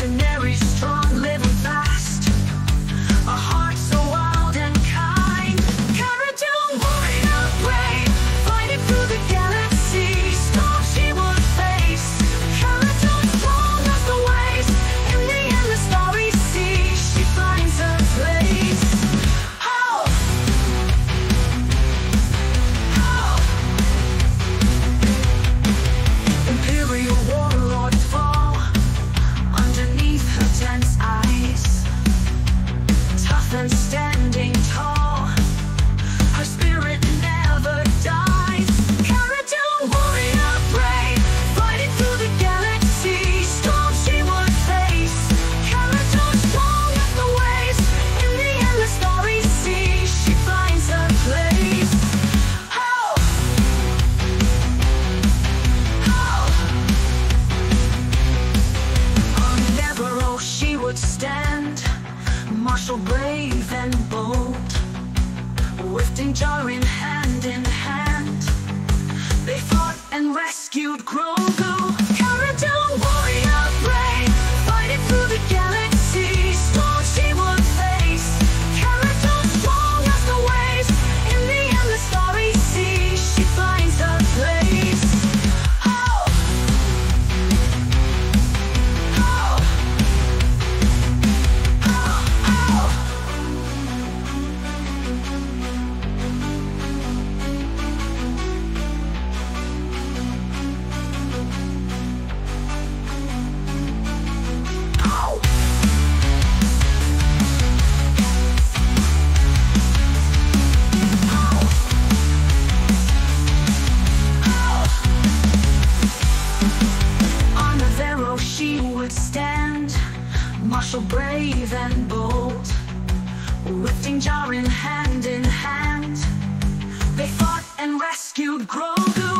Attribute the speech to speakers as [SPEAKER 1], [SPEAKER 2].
[SPEAKER 1] mercenary first step. rescued Grogu. so brave and bold lifting Djarin hand in hand. They fought and rescued Grogu.